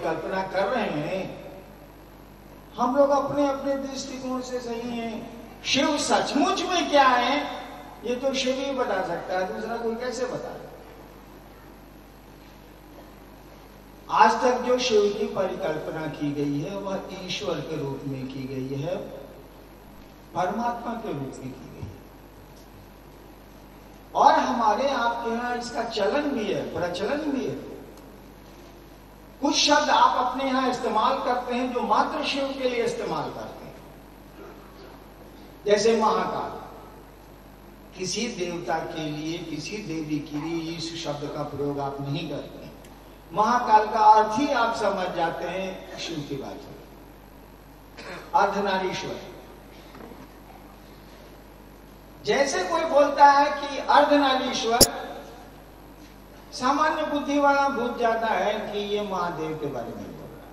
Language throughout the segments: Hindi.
कल्पना कर रहे हैं। हम लोग अपने अपने दृष्टिकोण से सही हैं। शिव सचमुच में क्या है, ये तो शिव ही बता सकता है, दूसरा कोई कैसे बता? आज तक जो शिव की परिकल्पना की गई है, वह ईश्वर के रूप में की गई है, परमात्मा के रूप में की गई है। और हमारे आपके यहाँ इसका चलन भी है, प्रचलन भी है। कुछ शब्द आप अपने यहाँ इस्तेमाल करते हैं जो मात्र शिव के लिए इस्तेमाल करते हैं। जैसे महाकाल। किसी देवता के लिए, किसी देवी के लिए इस शब्द का प्रयोग आप नहीं करते महाकाल का अर्थ ही आप समझ जाते हैं शिव की बात है। अर्धनारीश्वर। जैसे कोई बोलता है कि अर्धनारीश्वर सामान्य बुद्धि वाला बुझ जाता है कि ये महादेव के बारे में बोल रहा है।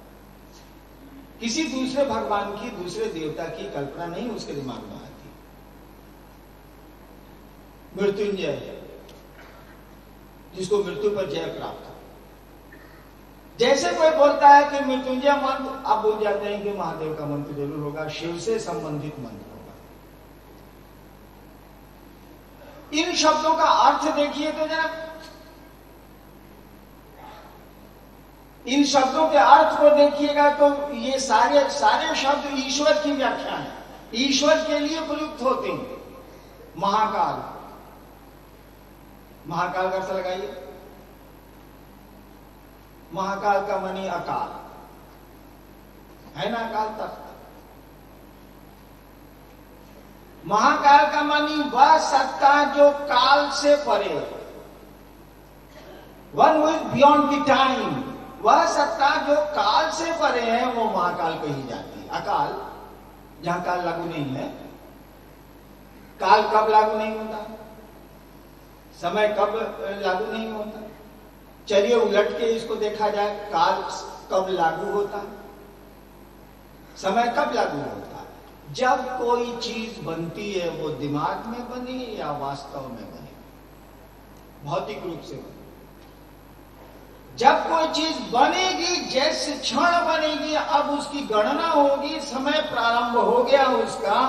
किसी दूसरे भगवान की, दूसरे देवता की कल्पना नहीं, उसके दिमाग में आती। मृत्युंजय, जिसको मृत्यु पर जय प्राप्त हो। जैसे कोई बोलता है कि मृत्युंजय मंत्र आप बोल जाते हैं कि महादेव का मंत्र ज़रूर होगा, शिव से संबंधित मंत्र होगा। इन शब्दों का अर्थ देखिए तो जरा इन शब्दों के अर्थ को देखिएगा तो ये सारे सारे शब्द ईश्वर की व्याख्या है। ईश्वर के लिए प्रयुक्त होते हैं। महाकाल। महाकाल का अर्थ लगाइए। महाकाल का मनी अकाल। है ना अकाल तख्त? महाकाल का मनी वह सत्ता जो काल से परे one with beyond the time वह सत्ता जो काल से परे है, वो महाकाल कही जाती है। अकाल, जहाँ काल लागू नहीं है, काल कब लागू नहीं होता? समय कब लागू नहीं होता? चलिए उलट के इसको देखा जाए, काल कब लागू होता? समय कब लागू होता? जब कोई चीज़ बनती है, वो दिमाग में बनी या वास्तव में बनी? भौतिक रूप से बनी। जब कोई चीज़ बनेगी जैसे क्षण बनेगी अब उसकी गणना होगी समय प्रारंभ हो गया उसका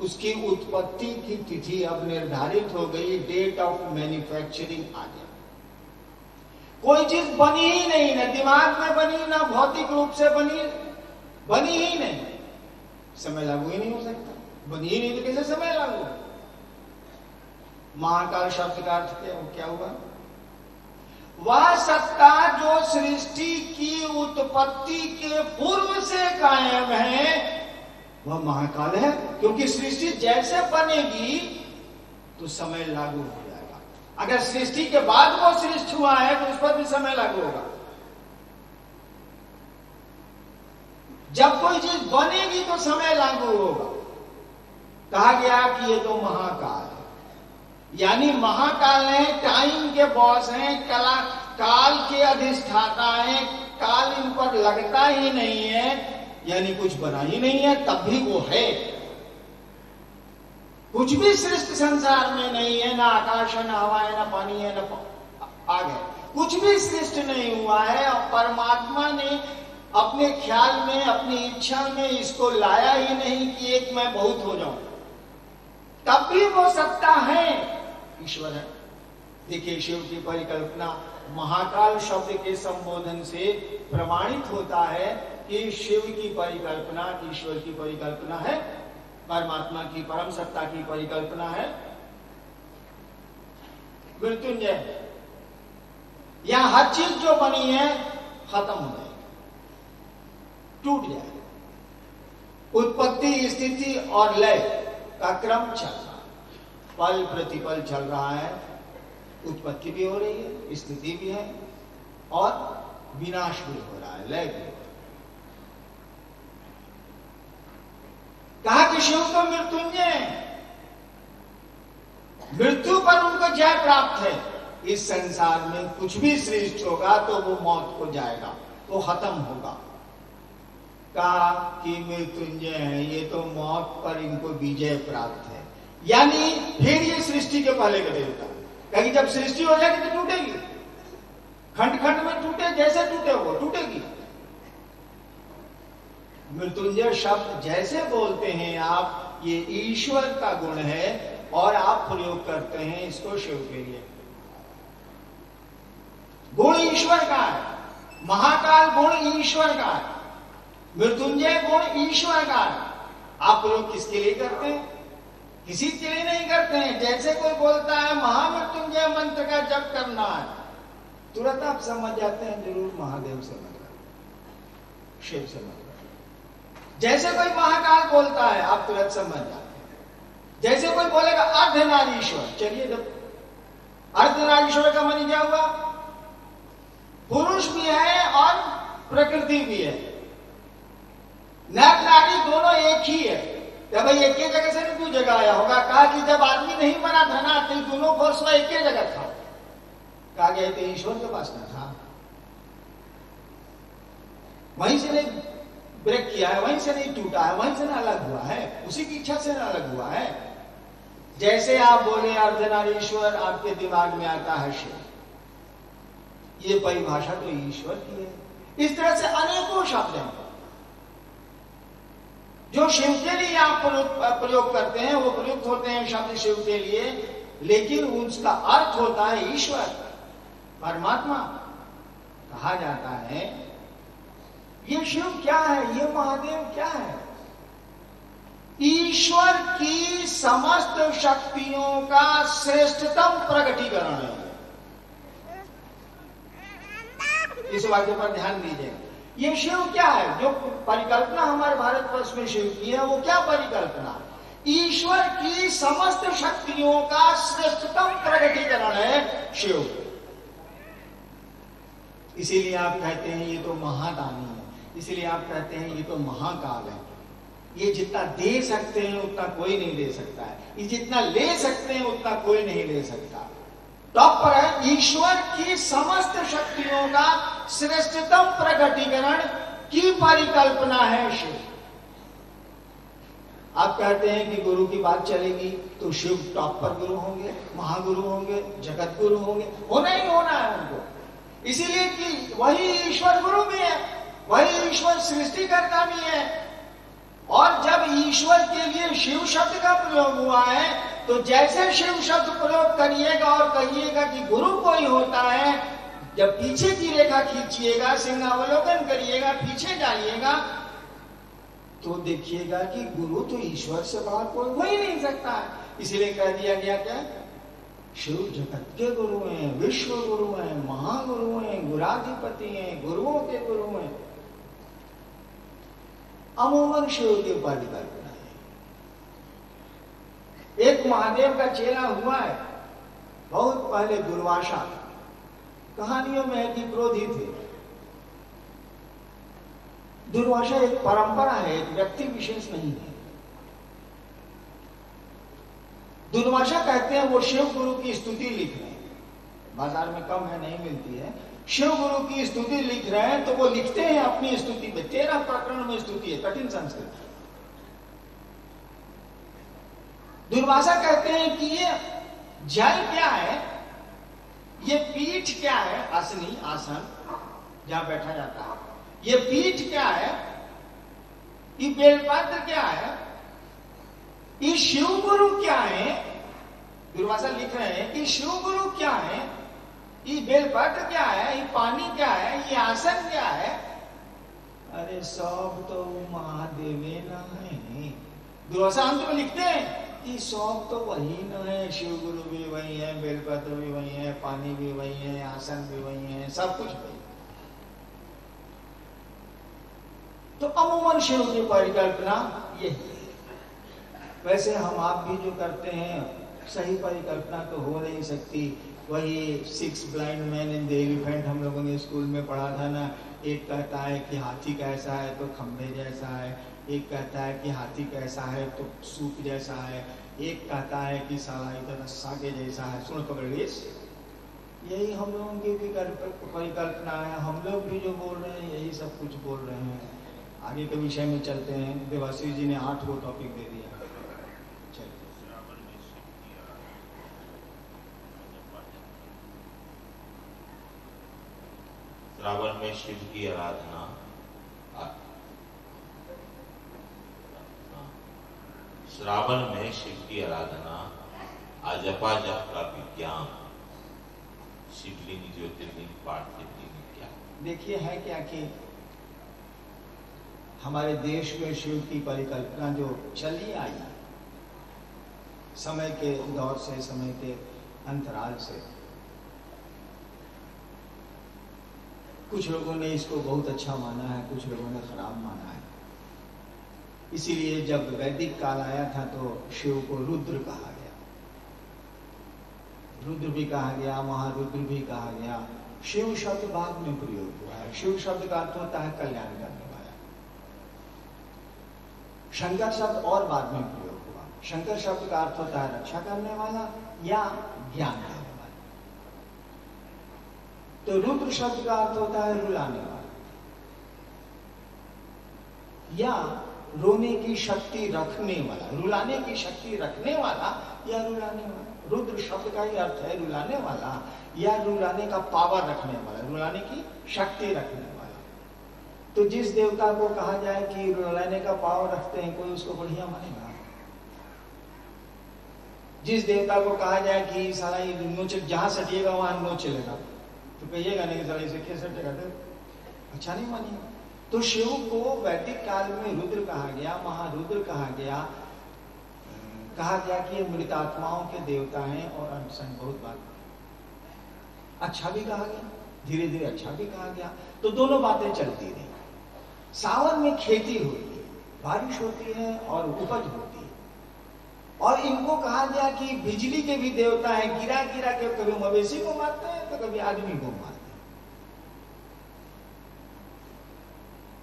उसकी उत्पत्ति की तिथि अब निर्धारित हो गई डेट ऑफ़ मैन्युफैक्चरिंग आ गया। कोई चीज़ बनी ही नहीं ना दिमाग में बनी ना भौतिक रूप से बनी बनी ही नहीं। समय लागू ही नहीं हो सकता। बनी ही नहीं तो कैसे समय लागू? महाकाल शब्द का अर्थ क्या, हुआ? वह सत्ता जो सृष्टि की उत्पत्ति के पूर्व से कायम है, वह महाकाल है। क्योंकि सृष्टि जैसे बनेगी तो समय लागू हो जाएगा। अगर सृष्टि के बाद वो सृष्टि हुआ है तो उस पर भी समय लागू होगा। जब कोई चीज़ बनेगी तो समय लागू होगा। कहा गया कि ये तो महाकाल यानी महाकाल है, टाइम के बॉस हैं, कला, काल के अधिष्ठाता हैं, काल इन पर लगता ही नहीं है, यानी कुछ बना ही नहीं है, तब भी वो है। कुछ भी सृष्टि संसार में नहीं है, ना आकाश है ना हवा है ना पानी है, ना आग है कुछ भी सृष्टि नहीं हुआ है, और परमात्मा ने अपने ख्याल में, अपनी इच्छा में इसको लाया ही नहीं कि एक मैं बहुत हो जाऊँ। तब भी वो सत्ता है। ईश्वर है। देखिए शिव की परिकल्पना महाकाल शब्द के संबोधन से प्रमाणित होता है कि शिव की परिकल्पना ईश्वर की परिकल्पना है, परमात्मा की, परम सत्ता की परिकल्पना है। मृत्युंजय, यहाँ हर चीज़ जो बनी है, खत्म हो जाएगी। टूट जाए उत्पत्ति, स्थिति और लय का क्रम चल पल प्रतिपल चल रहा है, उत्पत्ति भी हो रही है, स्थिति भी है, और विनाश भी हो रहा है, लय भी हो कहा कि शिव तो मृत्युंजय मृत्यु पर उनको जय प्राप्त है। इस संसार में कुछ भी श्रेष्ठ होगा तो वो मौत को जाएगा, वो खत्म होगा। कहा कि मृत्युंजय है, ये तो मौत पर इनको विजय प्राप्त है। यानी फिर ये सृष्टि के पहले का देवता। क्योंकि जब सृष्टि हो जाएगी तो टूटेगी। खंड खंड में टूटे, जैसे टूटे वो, टूटेगी। मृत्युंजय शब्द जैसे बोलते हैं, आप, ये ईश्वर का गुण है, और आप प्रयोग करते हैं इसको शिव के लिए। गुण ईश्वर का है। महाकाल गुण ईश्वर का है। मृत्युंजय गुण ईश्वर का है। आप प्रयोग किसके लिए करते हैं? किसी के लिए नहीं करते हैं। जैसे कोई बोलता है, महामृत्युंजय मंत्र का जप करना है। तुरंत आप समझ जाते हैं, ज़रूर महादेव से मतलब शिव से मतलब जैसे कोई महाकाल बोलता है, आप तुरंत समझ जाते हैं। जैसे कोई बोलेगा, अर्धनारीश्वर, चलिए जब अर्धनारीश्वर का मन क्या हुआ? पुरुष भी है और प्रकृति भी है। नर नारी दोनों एक ही है। जब भाई एक जगह से नहीं दू जगह आया होगा। कहा कि जब आदमी नहीं बना था ना तो दोनों फोर्स में एक जगह था। कहा गया तो ईश्वर के पास ना था। वहीं से नहीं ब्रेक किया है, वहीं से नहीं टूटा है, वहीं से ना अलग हुआ है। उसी की इच्छा से ना अलग हुआ है। जैसे आप बोले अर्धनारीश्वर आपके दिमाग में आता है शिव ये परिभाषा तो ईश्वर की है। इस तरह से अनेकों शब्द हैं। जो शिव के लिए आप प्रयोग करते हैं, वो प्रयुक्त होते हैं शब्द शिव के लिए, लेकिन उसका अर्थ होता है ईश्वर। परमात्मा कहा जाता है, ये शिव क्या है? ये महादेव क्या है? ईश्वर की समस्त शक्तियों का श्रेष्ठतम प्रगटीकरण है। इस वाक्य पर ध्यान दीजिए। ये शिव क्या है? जो परिकल्पना हमारे भारत वर्ष में शिव की है, वो क्या परिकल्पना? ईश्वर की समस्त शक्तियों का श्रेष्ठतम प्रगटीकरण है शिव। इसीलिए आप कहते हैं ये तो महादानी है। इसीलिए आप कहते हैं ये तो महाकाल है। ये जितना दे सकते हैं, उतना कोई नहीं दे सकता है। ये जितना ले सकते हैं, उतना कोई नहीं ले सकता। टॉप पर है ईश्वर की समस्त शक्तियों का श्रेष्ठतम प्रकटीकरण की परिकल्पना है शिव। आप कहते हैं कि गुरु की बात चलेगी तो शिव टॉप पर गुरु होंगे, महागुरु होंगे जगत गुरु होंगे होना ही होना है उनको। इसीलिए कि वही ईश्वर गुरु भी है, वही ईश्वर सृष्टिकर्ता भी है। और जब ईश्वर के लिए शिव शब्द का प्रयोग हुआ है तो जैसे शिव शब्द प्रयोग करिएगा और कहिएगा कि गुरु कोई होता है, जब पीछे की रेखा खींचिएगा, सिंहावलोकन करिएगा, पीछे जाइएगा तो देखिएगा कि गुरु तो ईश्वर से बाहर कोई हो ही नहीं सकता इसलिए कह दिया गया क्या? शिव जगत के गुरु हैं, विश्व गुरु हैं, महागुरु हैं, गुराधिपति हैं, गुरुओं के गुरु हैं। अमूमन शिव के कल्पना है एक महादेव का चेला हुआ है। बहुत पहले दुर्वासा। कहानियों में कि क्रोधी थे। दुर्वासा एक परंपरा है, एक व्यक्ति विशेष नहीं है। दुर्वासा कहते हैं, वो शिव गुरु की स्तुति लिख रहे हैं। बाज़ार में कम है, नहीं मिलती है। शिव गुरु की स्तुति लिख रहे हैं तो वो लिखते हैं अपनी स्तुति में। तेरह प्रकरण में स्तुति है, कठिन संस्कृत। दुर्वासा कहते हैं कि ये जल क्या है? ये पीठ क्या है? असनी आसन, जहाँ बैठा जाता है। ये पीठ क्या है? ये बेलपत्र क्या है? ये शिव गुरु क्या है? दुर्वासा लिख रहे हैं कि शिव गुरु क्या है? ये बेलपत्र क्या है? ये पानी क्या है? ये आसन क्या है? अरे सब तो महादेवे ना है। दुर्वासांत में लिखते हैं कि सब तो वही न है। शिव गुरु भी वही है, बेलपत्र भी वही है, पानी भी वही है, आसन भी वही है, सब कुछ वही। तो अमूमन शिव की परिकल्पना यही है। वैसे हम आप भी जो करते हैं, सही परिकल्पना तो हो नहीं सकती। वही six blind man in the elephant हम लोगों ने स्कूल में पढ़ा था ना, एक कहता है कि हाथी कैसा है तो खंभे जैसा है। एक कहता है कि हाथी कैसा है तो सूप जैसा है। एक कहता है कि साला इधर के जैसा है। सुन पकड़िए यही हम लोगों की भी परिकल्पना है। हम लोग भी जो बोल रहे हैं, यही सब कुछ बोल रहे हैं। आगे के विषय में चलते हैं। देवाशीष जी ने आठ वो टॉपिक दे दिया। श्रावण में शिव की आराधना। श्रावण में शिव की आराधना अजपा जप का विज्ञान। शिवलिंग, ज्योतिर्लिंग पाठ क्या? देखिए, है क्या कि हमारे देश में शिव की परिकल्पना जो चली आई समय के दौर से, समय के अंतराल से। कुछ लोगों ने इसको बहुत अच्छा माना है, कुछ लोगों ने खराब माना है। इसीलिए जब वैदिक काल आया था तो शिव को रुद्र कहा गया। रुद्र भी कहा गया, महारुद्र भी कहा गया। शिव शब्द बाद में प्रयोग हुआ है। शिव शब्द का अर्थ होता है कल्याण करने वाला। शंकर शब्द और बाद में प्रयोग हुआ। शंकर शब्द का अर्थ होता है रक्षा करने वाला या ज्ञान देने वाला। तो रुद्र शब्द का अर्थ होता है रुलाने वाला। या रोने की शक्ति रखने वाला, रुलाने की शक्ति रखने वाला या रुलाने वाला? रुद्र शब्द का ही अर्थ है रुलाने वाला या रुलाने का पावर रखने वाला, रुलाने की शक्ति रखने वाला। तो जिस देवता को कहा जाए कि रुलाने का पावर रखते हैं, कोई उसको बढ़िया मानेगा? जिस देवता को कहा जाए कि सारा ये नोच, जहाँ सटिएगा वहाँ नोच चलेगा तो कहिएगा नहीं जरा इसे कैसे अच्छा नहीं मानिएगा। तो शिव को वैदिक काल में रुद्र कहा गया, महारुद्र कहा गया। कहा गया कि ये मृतात्माओं के देवता हैं और अनशन बहुत बात अच्छा भी कहा गया धीरे धीरे अच्छा भी कहा गया। तो दोनों बातें चलती रही। सावन में खेती होती है, बारिश होती है और उपज होती है। और इनको कहा गया कि बिजली के भी देवता है गिरा गिरा के कभी मवेशी को मारते हैं तो कभी आदमी को मारते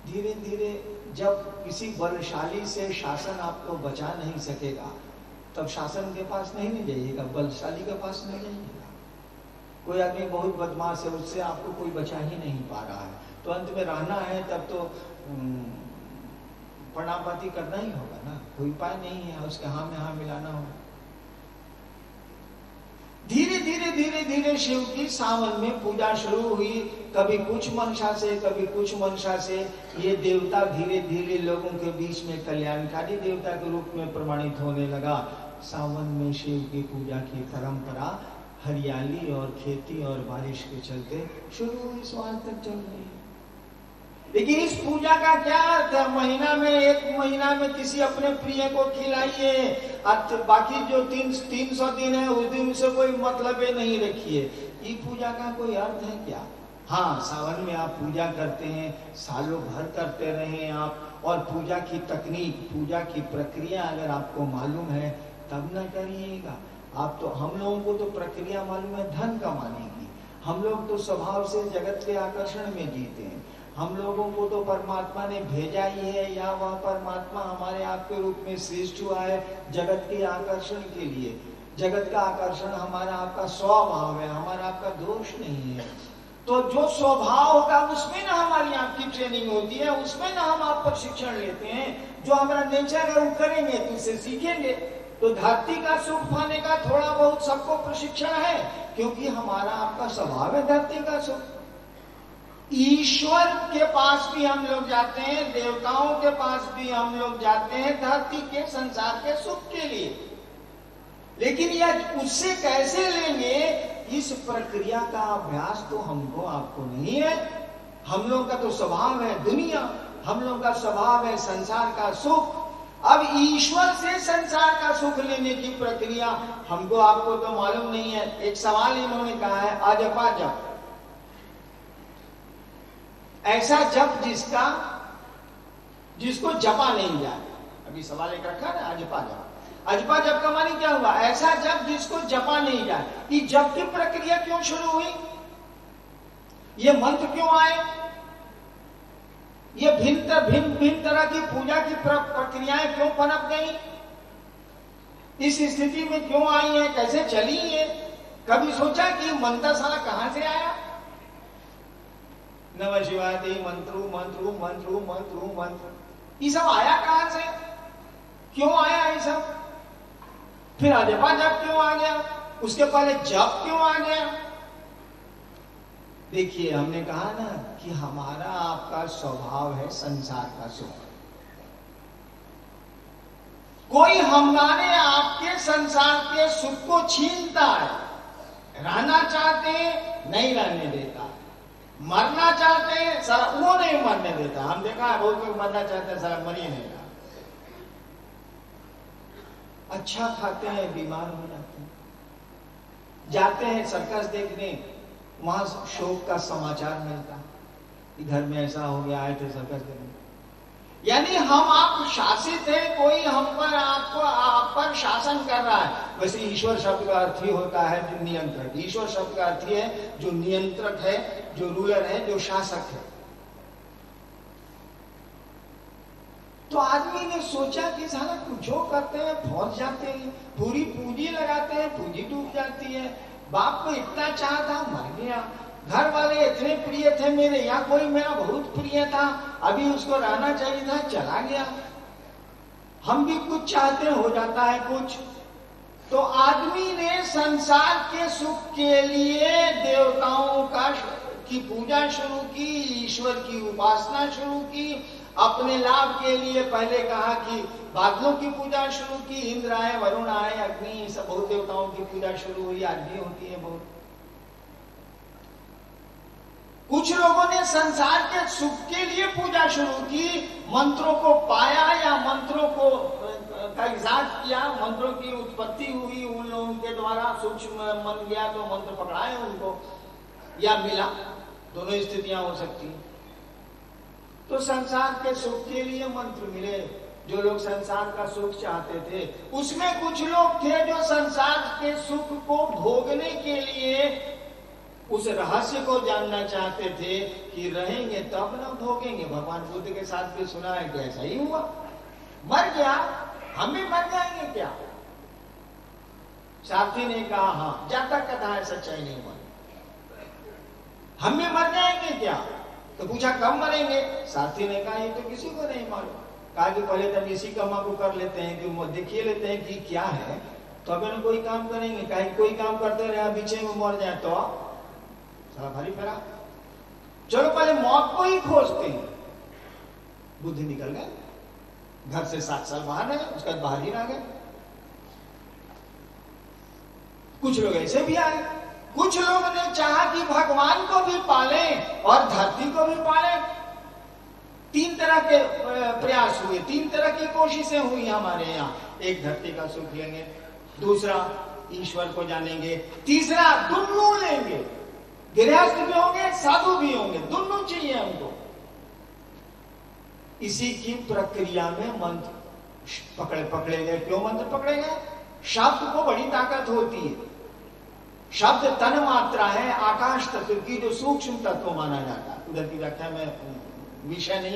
धीरे धीरे जब किसी बलशाली से शासन आपको बचा नहीं सकेगा, तब शासन के पास नहीं जाइएगा, बलशाली के पास नहीं जाइएगा। कोई आदमी बहुत बदमाश है, उससे आपको कोई बचा ही नहीं पा रहा है। तो अंत में रहना है, तब तो प्रणाम करना ही होगा ना। कोई उपाय नहीं है, उसके हाँ में हाँ मिलाना होगा। धीरे धीरे धीरे धीरे शिव की सावन में पूजा शुरू हुई। कभी कुछ मनसा से, कभी कुछ मनसा से। ये देवता धीरे धीरे लोगों के बीच में कल्याणकारी देवता के रूप में प्रमाणित होने लगा। सावन में शिव की पूजा की परंपरा हरियाली और खेती और बारिश के चलते शुरू हुई स्वाद तक चल रही लेकिन इस पूजा का क्या अर्थ है? महीना में, एक महीना में किसी अपने प्रिय को खिलाइए। बाकी जो तीन तीन सौ दिन है, उस दिन से कोई मतलब नहीं रखिए। ये पूजा का कोई अर्थ है क्या? हाँ सावन में आप पूजा करते हैं, सालों भर करते रहे आप, और पूजा की तकनीक, पूजा की प्रक्रिया अगर आपको मालूम है, तब ना करिएगा। आप तो हम लोगों को तो प्रक्रिया मालूम है, धन कमाने की। हम लोग तो स्वभाव से जगत के आकर्षण में जीते हैं। हम लोगों को तो परमात्मा ने भेजा ही है, या वह परमात्मा हमारे आपके रूप में श्रेष्ठ हुआ है जगत के आकर्षण के लिए। जगत का आकर्षण हमारा आपका स्वभाव है, हमारा आपका दोष नहीं है। तो जो स्वभाव होगा उसमें ना हमारी आपकी ट्रेनिंग होती है, उसमें ना हम आप प्रशिक्षण लेते हैं। जो हमारा नेचर है वो करेंगे तो उसे सीखेंगे। तो धरती का सुख पाने का थोड़ा बहुत सबको प्रशिक्षण है, क्योंकि हमारा आपका स्वभाव है धरती का सुख। ईश्वर के पास भी हम लोग जाते हैं, देवताओं के पास भी हम लोग जाते हैं धरती के, संसार के सुख के लिए। लेकिन यह उससे कैसे लेंगे? इस प्रक्रिया का अभ्यास तो हमको, आपको नहीं है। हम लोग का तो स्वभाव है दुनिया, हम लोग का स्वभाव है संसार का सुख। अब ईश्वर से संसार का सुख लेने की प्रक्रिया हमको, आपको तो मालूम नहीं है। एक सवाल इन्होंने कहा है अजपा जप ऐसा जप जिसका, जिसको जपा नहीं जाए। अभी सवाल एक रखा ना अजपा जप अजपा जप का मानी क्या हुआ? ऐसा जप जिसको जपा नहीं जाए। ये जप की प्रक्रिया क्यों शुरू हुई? ये मंत्र क्यों आए? ये भिन्न भिन्न भिन्न तरह की पूजा की प्रक्रियाएँ क्यों पनप गई? इस स्थिति में क्यों आई है? कैसे चली है? कभी सोचा कि मंत्र सारा कहाँ से आया? नम शिवाय मंत्रु मंत्रु मंत्रु मंत्रु, मंत्र। ये सब आया कहाँ से? क्यों आया ये सब? फिर अजपा जप क्यों आ गया? उसके पहले जप क्यों आ गया? देखिए, हमने कहा ना कि हमारा आपका स्वभाव है संसार का सुख। कोई हमारे आपके संसार के सुख को छीनता है। रहना चाहते नहीं रहने देता। मरना चाहते हैं, सारा, वो नहीं मरने देता। हम देखा है, बहुत लोग मरना चाहते हैं, सारा मर ही नहीं। रहा अच्छा खाते हैं, बीमार हो जाते हैं। जाते हैं सर्कस देखने, वहाँ शोक का समाचार मिलता। घर में ऐसा हो गया, आए थे सर्कस देखने। यानी हम आप शासित है, कोई हम पर आपको, आप पर शासन कर रहा है। वैसे ईश्वर शब्द का अर्थ ही होता है जो नियंत्रक। ईश्वर शब्द का अर्थ ही जो नियंत्रक है, जो रूलर है, जो शासक है। तो आदमी ने सोचा कि सारा कुछ करते हैं, फौज जाते हैं, पूरी पूंजी लगाते हैं, पूंजी डूब जाती है। बाप को इतना चाह था, मर गया। घर वाले इतने प्रिय थे, मेरे या कोई मेरा बहुत प्रिय था। अभी उसको रहना चाहिए था, चला गया। हम भी कुछ चाहते हो जाता है कुछ। तो आदमी ने संसार के सुख के लिए देवताओं का की पूजा शुरू की, ईश्वर की उपासना शुरू की, अपने लाभ के लिए पहले कहा कि बादलों की पूजा शुरू की, इंद्र आए, वरुण आए, अग्नि, सब बहुत देवताओं की पूजा शुरू हुई भी होती है बहुत। कुछ लोगों ने संसार के सुख के लिए पूजा शुरू की। मंत्रों को पाया या मंत्रों को का इजाद किया। मंत्रों की उत्पत्ति हुई उन लोगों के द्वारा। सूक्ष्म मन गया तो मंत्र पकड़ाए उनको। या मिला। दोनों स्थितियाँ हो सकती तो संसार के सुख के लिए मंत्र मिले। जो लोग संसार का सुख चाहते थे। उसमें कुछ लोग थे जो संसार के सुख को भोगने के लिए उस रहस्य को जानना चाहते थे कि रहेंगे तब ना भोगेंगे। भगवान बुद्ध के साथ भी सुना है कि ऐसा ही हुआ। मर गया, हम भी मर जाएँगे क्या? साथी ने कहा हाँ जाता कथा है, सच्चाई नहीं हुआ। हम भी मर जाएँगे क्या? तो पूछा, कब मरेंगे? साथी ने कहा, ये तो किसी को नहीं मालूम। कहा कि पहले तब इसी कमा को कर लेते हैं कि देखिए लेते हैं कि क्या है। तो अगर कोई काम करेंगे? कहीं, कोई काम करते रहे पीछे में मर जाए तो? भारी फेरा चलो पहले मौत को ही खोजते हैं। बुद्धि निकल गए घर से सात साल बाहर है उसके बाद बाहर ही ना गए। कुछ लोग ऐसे भी आए। कुछ लोग ने चाहा कि भगवान को भी पाले और धरती को भी पाले। तीन तरह के प्रयास हुए। तीन तरह की कोशिशें हुई हमारे यहाँ। एक धरती का सुख लेंगे, दूसरा ईश्वर को जानेंगे, तीसरा दोनों लेंगे। गृहस्थ भी होंगे, साधु भी होंगे, दोनों चाहिए हमको। इसी की प्रक्रिया में मंत्र पकड़े पकड़े गए। क्यों मंत्र पकड़े गए? शब्द को बड़ी ताकत होती है। शब्द तन मात्रा है, आकाश तत्व की जो सूक्ष्म तत्व माना जाता है। उधर की व्याख्या में विषय नहीं